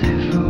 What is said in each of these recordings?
Joseph.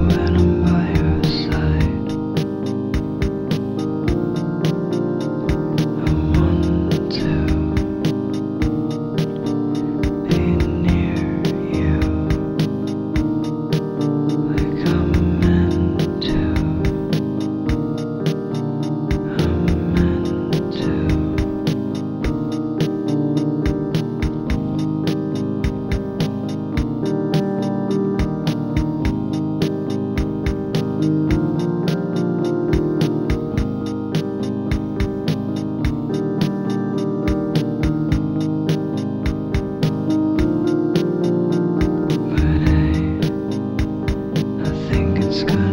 sky.